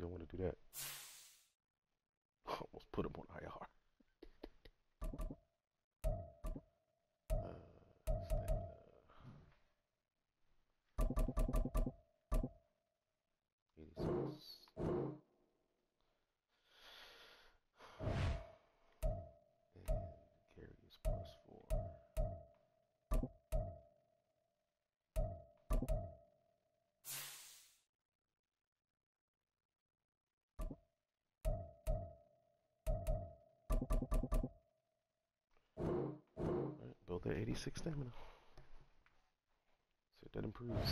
Don't want to do that. That 86 stamina. If that improves.